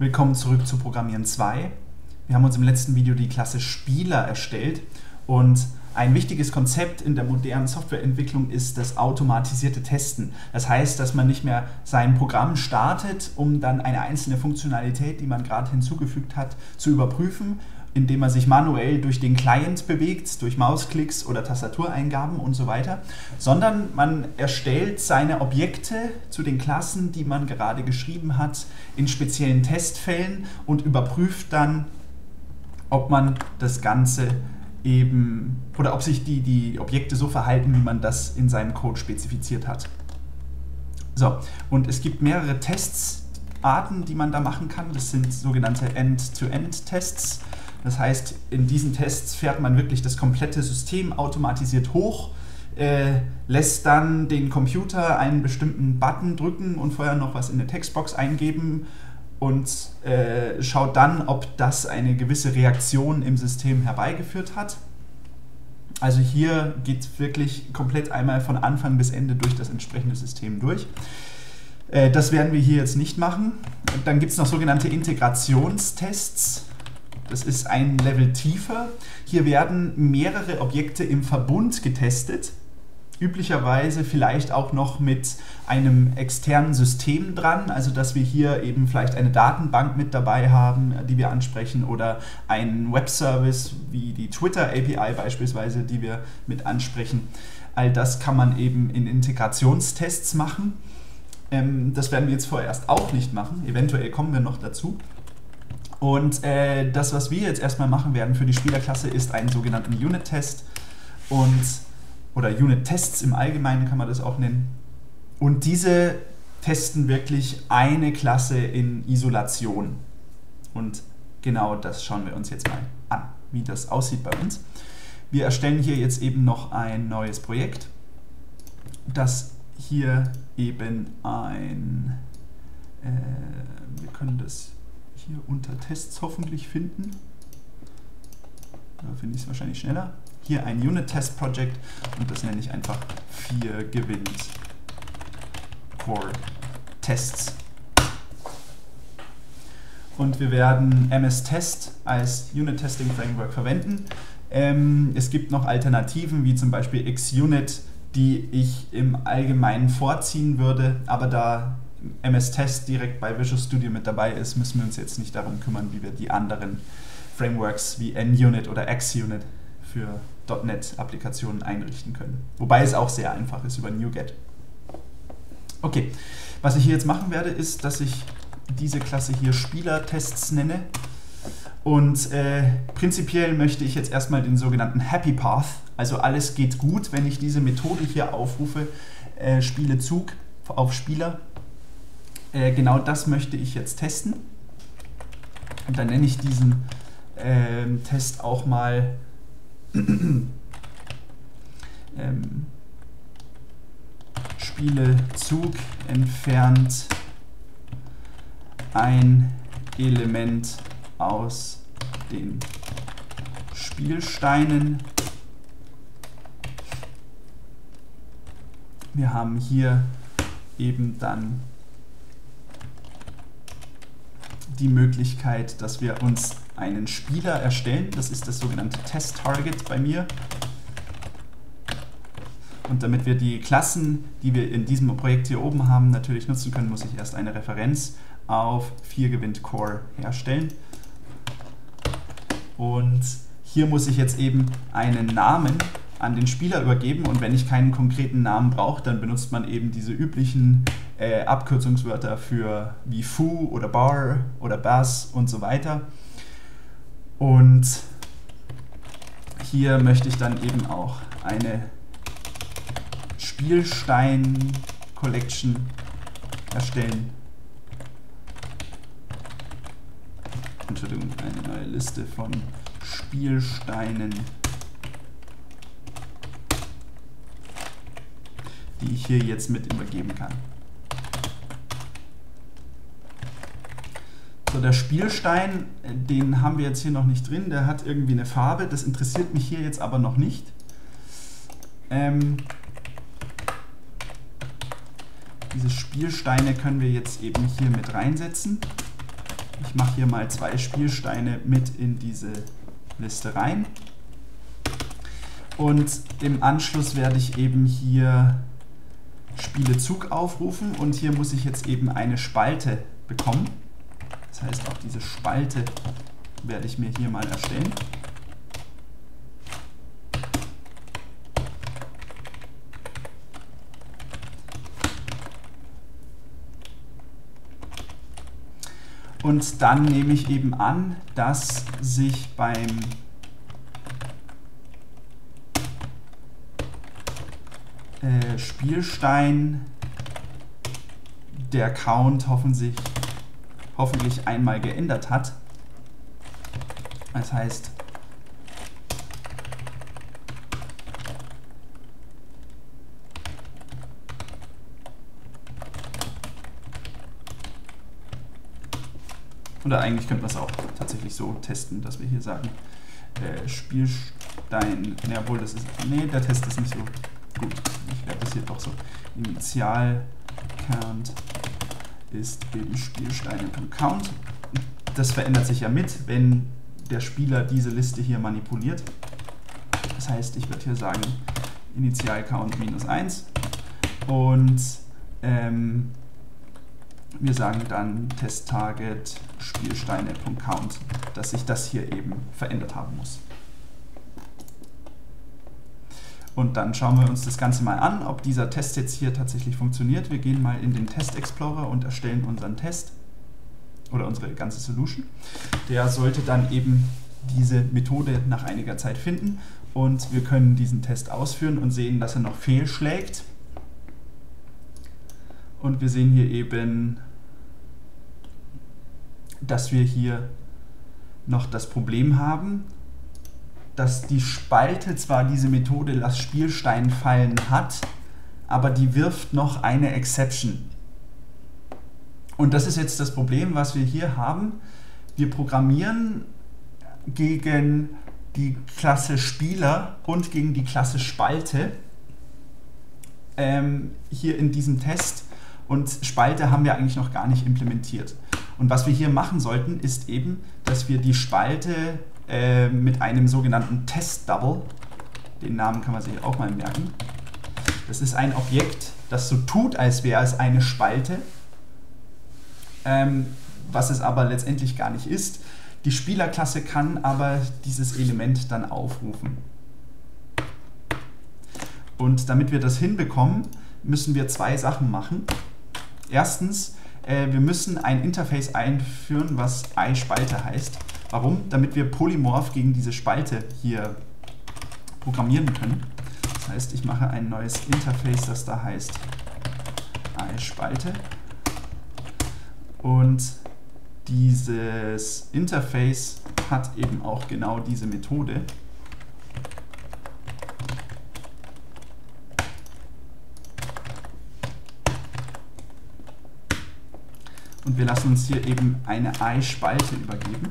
Willkommen zurück zu Programmieren 2. Wir haben uns im letzten Video die Klasse Spieler erstellt und ein wichtiges Konzept in der modernen Softwareentwicklung ist das automatisierte Testen. Das heißt, dass man nicht mehr sein Programm startet, um dann eine einzelne Funktionalität, die man gerade hinzugefügt hat, zu überprüfen, indem man sich manuell durch den Client bewegt, durch Mausklicks oder Tastatureingaben und so weiter, sondern man erstellt seine Objekte zu den Klassen, die man gerade geschrieben hat, in speziellen Testfällen und überprüft dann, ob man das Ganze eben oder ob sich die, die Objekte so verhalten, wie man das in seinem Code spezifiziert hat. So, und es gibt mehrere Testarten, die man da machen kann. Das sind sogenannte End-to-End-Tests. Das heißt, in diesen Tests fährt man wirklich das komplette System automatisiert hoch, äh, lässt dann den Computer einen bestimmten Button drücken und vorher noch was in eine Textbox eingeben und äh, schaut dann, ob das eine gewisse Reaktion im System herbeigeführt hat. Also hier geht wirklich komplett einmal von Anfang bis Ende durch das entsprechende System durch. Äh, das werden wir hier jetzt nicht machen. Dann gibt es noch sogenannte Integrationstests. Das ist ein Level tiefer. Hier werden mehrere Objekte im Verbund getestet. Üblicherweise vielleicht auch noch mit einem externen System dran, also dass wir hier eben vielleicht eine Datenbank mit dabei haben, die wir ansprechen, oder einen Webservice wie die Twitter API beispielsweise, die wir mit ansprechen. All das kann man eben in Integrationstests machen. Ähm, das werden wir jetzt vorerst auch nicht machen. Eventuell kommen wir noch dazu. Und äh, das, was wir jetzt erstmal machen werden für die Spielerklasse, ist einen sogenannten Unit-Test und oder Unit-Tests im Allgemeinen kann man das auch nennen. Und diese testen wirklich eine Klasse in Isolation. Und genau das schauen wir uns jetzt mal an, wie das aussieht bei uns. Wir erstellen hier jetzt eben noch ein neues Projekt, das hier eben ein, äh, wir können das hier unter Tests hoffentlich finden. Da finde ich es wahrscheinlich schneller. Hier ein Unit-Test-Project und das nenne ich einfach 4 gewinnt Core Tests. Und wir werden MS-Test als Unit-Testing-Framework verwenden. Ähm, es gibt noch Alternativen wie zum Beispiel XUnit, die ich im Allgemeinen vorziehen würde, aber da MS Test direkt bei Visual Studio mit dabei ist, müssen wir uns jetzt nicht darum kümmern, wie wir die anderen Frameworks wie NUnit oder XUnit für .NET-Applikationen einrichten können. Wobei es auch sehr einfach ist über NuGet. Okay, was ich hier jetzt machen werde, ist, dass ich diese Klasse hier Spielertests nenne. Und äh, prinzipiell möchte ich jetzt erstmal den sogenannten Happy Path, also alles geht gut, wenn ich diese Methode hier aufrufe, äh, Spiele Zug auf Spieler, äh, genau das möchte ich jetzt testen. Und dann nenne ich diesen äh, Test auch mal ähm, Spielezug entfernt ein Element aus den Spielsteinen. Wir haben hier eben dann die Möglichkeit, dass wir uns einen Spieler erstellen. Das ist das sogenannte Test Target bei mir. Und damit wir die Klassen, die wir in diesem Projekt hier oben haben, natürlich nutzen können, muss ich erst eine Referenz auf 4 gewinnt Core herstellen. Und hier muss ich jetzt eben einen Namen an den Spieler übergeben und wenn ich keinen konkreten Namen brauche, dann benutzt man eben diese üblichen äh, Abkürzungswörter für wie Fu oder Bar oder Bass und so weiter. Und hier möchte ich dann eben auch eine Spielstein-Collection erstellen. Entschuldigung, eine neue Liste von Spielsteinen. die ich hier jetzt mit übergeben kann. So, der Spielstein, den haben wir jetzt hier noch nicht drin, der hat irgendwie eine Farbe, das interessiert mich hier jetzt aber noch nicht. Ähm, diese Spielsteine können wir jetzt eben hier mit reinsetzen. Ich mache hier mal zwei Spielsteine mit in diese Liste rein. Und im Anschluss werde ich eben hier Spielezug aufrufen und hier muss ich jetzt eben eine Spalte bekommen. Das heißt, auch diese Spalte werde ich mir hier mal erstellen. Und dann nehme ich eben an, dass sich beim äh, Spielstein der Count hoffentlich, hoffentlich einmal geändert hat. Das heißt, Oder eigentlich könnte man es auch tatsächlich so testen, dass wir hier sagen, äh, Spielstein, ne, obwohl das ist, nee, der Test ist nicht so gut. Ich glaube, das hier doch so. Initial Count ist eben Spielsteine.count. Das verändert sich ja mit, wenn der Spieler diese Liste hier manipuliert. Das heißt, ich würde hier sagen, Initial Count minus 1 und ähm, wir sagen dann testtarget Spielsteine.count, dass sich das hier eben verändert haben muss. Und dann schauen wir uns das Ganze mal an, ob dieser Test jetzt hier tatsächlich funktioniert. Wir gehen mal in den Test Explorer und erstellen unseren Test oder unsere ganze Solution. Der sollte dann eben diese Methode nach einiger Zeit finden und wir können diesen Test ausführen und sehen, dass er noch fehlschlägt. Und wir sehen hier eben, dass wir hier noch das Problem haben, dass die Spalte zwar diese Methode Lass Spielstein fallen hat, aber die wirft noch eine Exception. Und das ist jetzt das Problem, was wir hier haben. Wir programmieren gegen die Klasse Spieler und gegen die Klasse Spalte ähm, hier in diesem Test und Spalte haben wir eigentlich noch gar nicht implementiert. Und was wir hier machen sollten, ist eben, dass wir die Spalte äh, mit einem sogenannten Test-Double, den Namen kann man sich auch mal merken, das ist ein Objekt, das so tut, als wäre es eine Spalte, ähm, was es aber letztendlich gar nicht ist. Die Spielerklasse kann aber dieses Element dann aufrufen. Und damit wir das hinbekommen, müssen wir zwei Sachen machen. Erstens, äh, wir müssen ein Interface einführen, was iSpalte heißt. Warum? Damit wir polymorph gegen diese Spalte hier programmieren können. Das heißt, ich mache ein neues Interface, das da heißt iSpalte. Und dieses Interface hat eben auch genau diese Methode. Und wir lassen uns hier eben eine i-Spalte übergeben.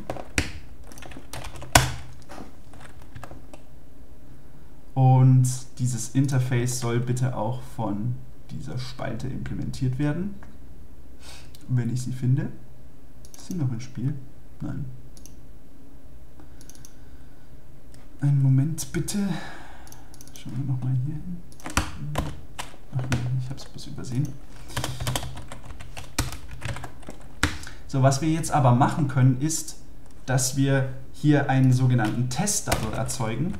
Und dieses Interface soll bitte auch von dieser Spalte implementiert werden. Wenn ich sie finde. Ist sie noch im Spiel? Nein. Einen Moment bitte. Schauen wir nochmal hier hin. Ach nee, ich habe es bloß übersehen. So, was wir jetzt aber machen können, ist, dass wir hier einen sogenannten Test-Double erzeugen.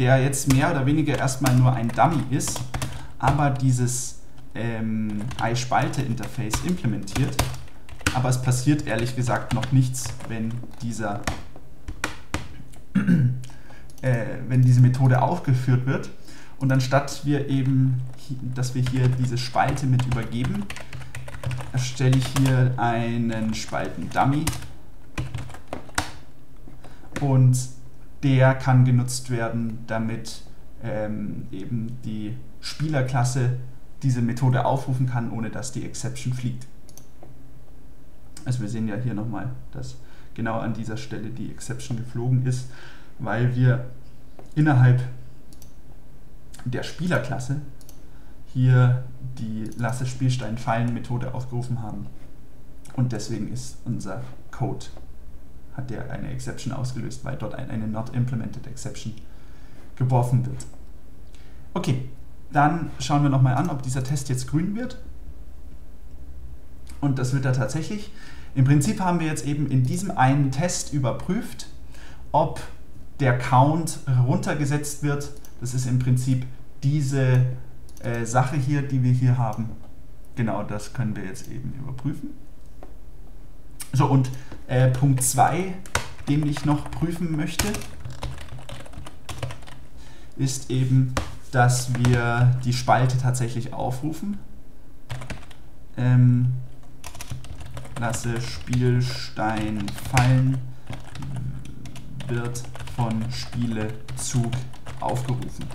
Der jetzt mehr oder weniger erstmal nur ein Dummy ist, aber dieses ähm, iSpalte-Interface implementiert. Aber es passiert ehrlich gesagt noch nichts, wenn dieser äh, wenn diese Methode aufgeführt wird. Und anstatt wir eben, dass wir hier diese Spalte mit übergeben, erstelle ich hier einen Spalten-Dummy und der kann genutzt werden, damit ähm, eben die Spielerklasse diese Methode aufrufen kann, ohne dass die Exception fliegt. Also wir sehen ja hier nochmal, dass genau an dieser Stelle die Exception geflogen ist, weil wir innerhalb der Spielerklasse hier die Lasse Spielstein Fallen Methode aufgerufen haben. Und deswegen ist unser Code, hat der eine Exception ausgelöst, weil dort eine Not Implemented Exception geworfen wird. Okay, dann schauen wir nochmal an, ob dieser Test jetzt grün wird. Und das wird er tatsächlich. Im Prinzip haben wir jetzt eben in diesem einen Test überprüft, ob der Count runtergesetzt wird. Das ist im Prinzip diese äh, Sache hier, die wir hier haben. Genau das können wir jetzt eben überprüfen. So, und äh, Punkt 2, den ich noch prüfen möchte, ist eben, dass wir die Spalte tatsächlich aufrufen. Ähm, lasse Spielstein fallen, wird von Spielezug aufgerufen.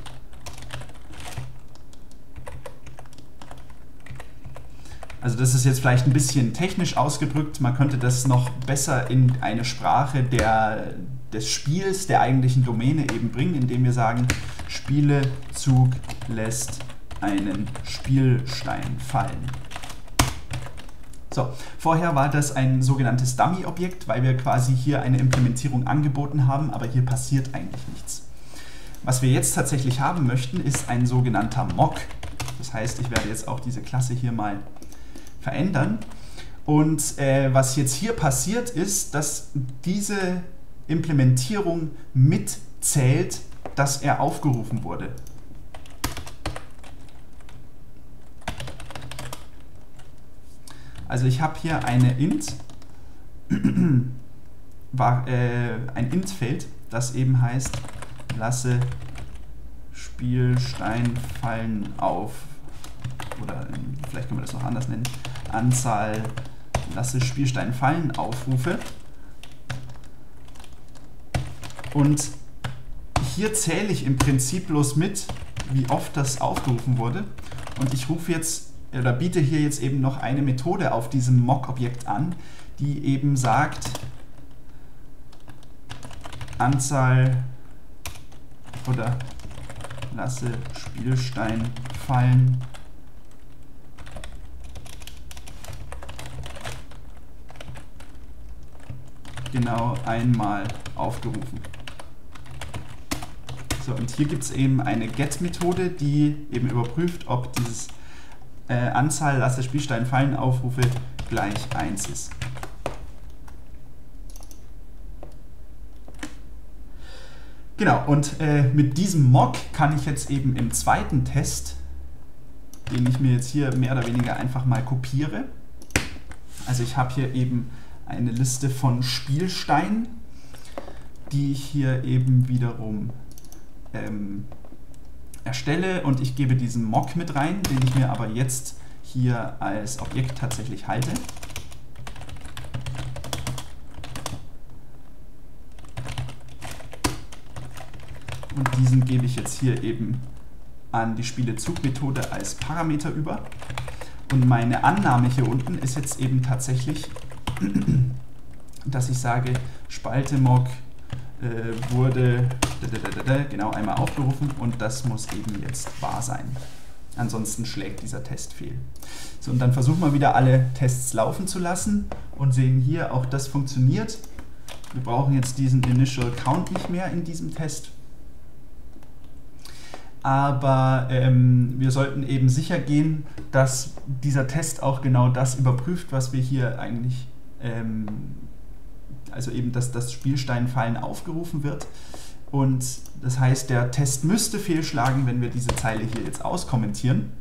Also das ist jetzt vielleicht ein bisschen technisch ausgedrückt. Man könnte das noch besser in eine Sprache der, des Spiels, der eigentlichen Domäne eben bringen, indem wir sagen, Spielezug lässt einen Spielstein fallen. So, vorher war das ein sogenanntes Dummy-Objekt, weil wir quasi hier eine Implementierung angeboten haben, aber hier passiert eigentlich nichts. Was wir jetzt tatsächlich haben möchten, ist ein sogenannter Mock. Das heißt, ich werde jetzt auch diese Klasse hier mal verändern. Und äh, was jetzt hier passiert ist, dass diese Implementierung mitzählt, dass er aufgerufen wurde. Also ich habe hier eine int, war, äh, ein int-Feld, das eben heißt, lasse Spielstein fallen auf, oder vielleicht können wir das noch anders nennen, Anzahl lasse Spielstein fallen Aufrufe. Und hier zähle ich im Prinzip bloß mit, wie oft das aufgerufen wurde. Und ich rufe jetzt oder biete hier jetzt eben noch eine Methode auf diesem Mock-Objekt an, die eben sagt, Anzahl oder lasse Spielstein fallen genau einmal aufgerufen. So, und hier gibt es eben eine Get-Methode, die eben überprüft, ob dieses äh, Anzahl Lasse Spielstein Fallen Aufrufe gleich 1 ist. Genau, und äh, mit diesem Mock kann ich jetzt eben im zweiten Test, den ich mir jetzt hier mehr oder weniger einfach mal kopiere, also ich habe hier eben eine Liste von Spielsteinen, die ich hier eben wiederum ähm, erstelle und ich gebe diesen Mock mit rein, den ich mir aber jetzt hier als Objekt tatsächlich halte. Und diesen gebe ich jetzt hier eben an die Spielezugmethode als Parameter über. Und meine Annahme hier unten ist jetzt eben tatsächlich, dass ich sage, Spalte Mock äh, wurde genau einmal aufgerufen und das muss eben jetzt wahr sein. Ansonsten schlägt dieser Test fehl. So, und dann versuchen wir wieder alle Tests laufen zu lassen und sehen hier, auch das funktioniert. Wir brauchen jetzt diesen Initial Count nicht mehr in diesem Test. Aber ähm, wir sollten eben sicher gehen, dass dieser Test auch genau das überprüft, was wir hier eigentlich ähm, also eben, dass das Spielsteinfallen aufgerufen wird. Und das heißt, der Test müsste fehlschlagen, wenn wir diese Zeile hier jetzt auskommentieren.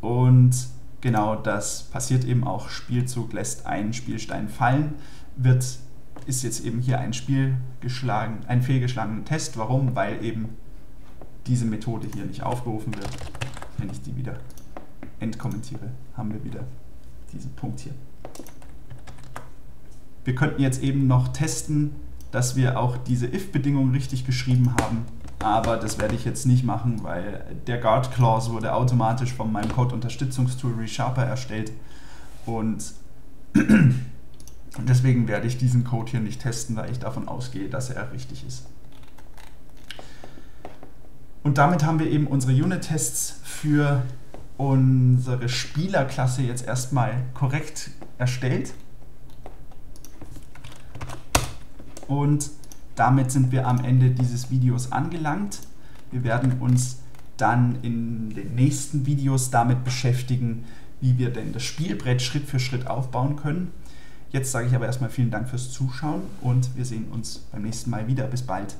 Und genau das passiert eben auch. Spielzug lässt einen Spielstein fallen, wird, ist jetzt eben hier ein Spiel geschlagen, ein fehlgeschlagener Test. Warum? Weil eben diese Methode hier nicht aufgerufen wird. Wenn ich die wieder entkommentiere, haben wir wieder diesen Punkt hier. Wir könnten jetzt eben noch testen, dass wir auch diese if-Bedingung richtig geschrieben haben, aber das werde ich jetzt nicht machen, weil der Guard Clause wurde automatisch von meinem Code-Unterstützungstool ReSharper erstellt und deswegen werde ich diesen Code hier nicht testen, weil ich davon ausgehe, dass er richtig ist. Und damit haben wir eben unsere Unit-Tests für unsere Spielerklasse jetzt erstmal korrekt erstellt. Und damit sind wir am Ende dieses Videos angelangt. Wir werden uns dann in den nächsten Videos damit beschäftigen, wie wir denn das Spielbrett Schritt für Schritt aufbauen können. Jetzt sage ich aber erstmal vielen Dank fürs Zuschauen und wir sehen uns beim nächsten Mal wieder. Bis bald.